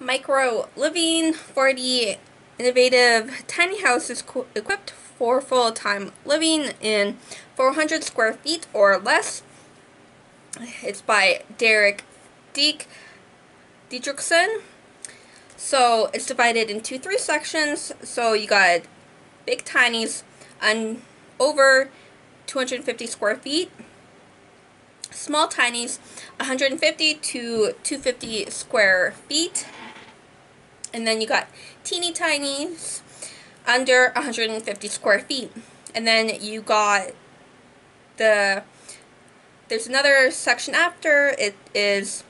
Micro Living for the innovative tiny house is equipped for full-time living in 400 square feet or less. It's by Derek Deek Diedricksen. So it's divided into three sections. So you got big tinies and over 250 square feet. Small tinies 150 to 250 square feet. And then you got teeny tinies under 150 square feet. And then you got the there's another section after it is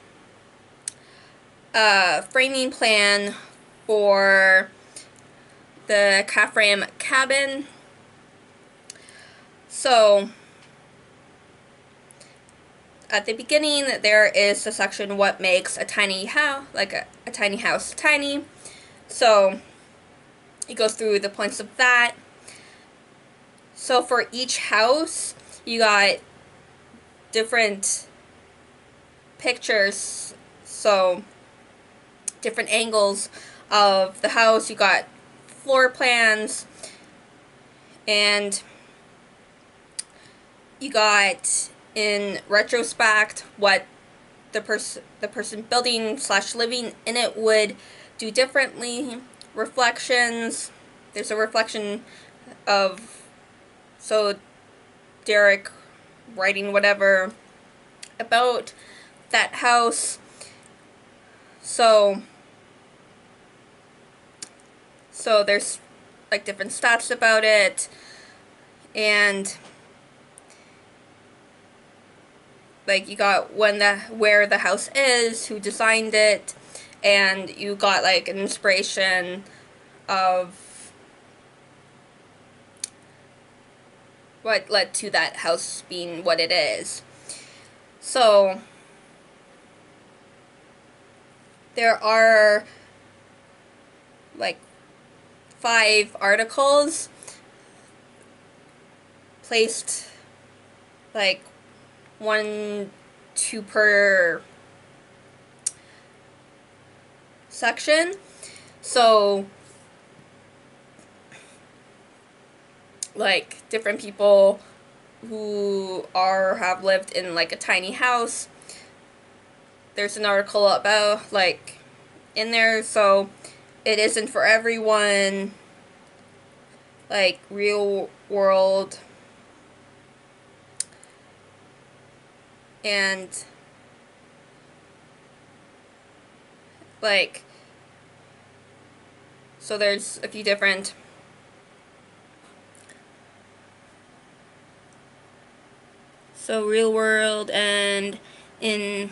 a framing plan for the CAFRAM cabin. So at the beginning there is a section what makes a tiny house like a, a tiny house tiny. So it goes through the points of that. So for each house you got different pictures so different angles of the house you got floor plans and you got in retrospect what the person the person building slash living in it would do differently reflections there's a reflection of so Derek writing whatever about that house. So, so there's like different stats about it, and like you got when the where the house is, who designed it, and you got like an inspiration of what led to that house being what it is. So, there are like five articles placed like one, two per section. So like different people who are have lived in like a tiny house. There's an article about like in there so it isn't for everyone like real world and like so there's a few different So real world and in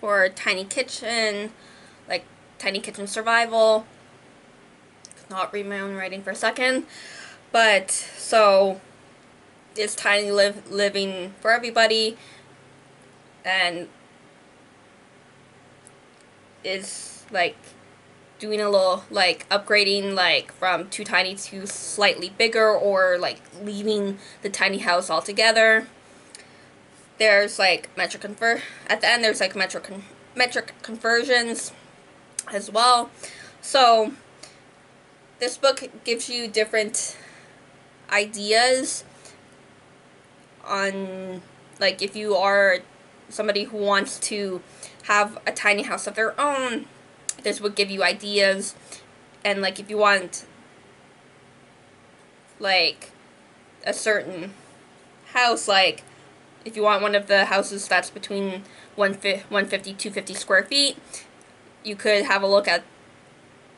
for tiny kitchen, like tiny kitchen survival. Not read my own writing for a second. But so it's tiny live living for everybody and is like doing a little like upgrading like from too tiny to slightly bigger or like leaving the tiny house altogether. There's like metric convert at the end there's like metric con metric conversions as well. So this book gives you different ideas on like if you are somebody who wants to have a tiny house of their own this would give you ideas and like if you want like a certain house like if you want one of the houses that's between 150 250 square feet, you could have a look at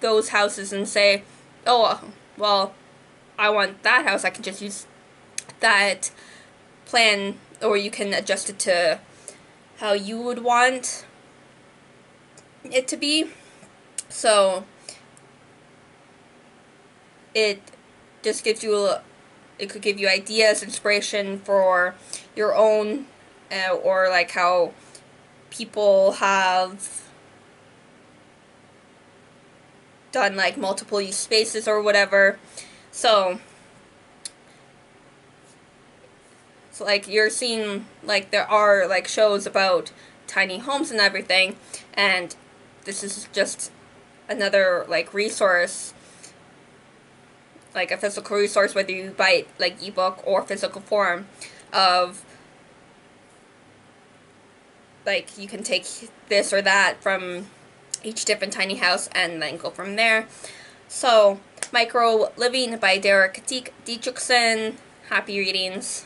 those houses and say, oh, well, I want that house. I can just use that plan, or you can adjust it to how you would want it to be. So, it just gives you a, it could give you ideas, inspiration for your own, uh, or like how people have done like multiple use spaces or whatever. So, like you're seeing like there are like shows about tiny homes and everything, and this is just another like resource like a physical resource whether you buy it like ebook or physical form of like you can take this or that from each different tiny house and then go from there. So, Micro Living by Derek Diedricksen. Happy readings.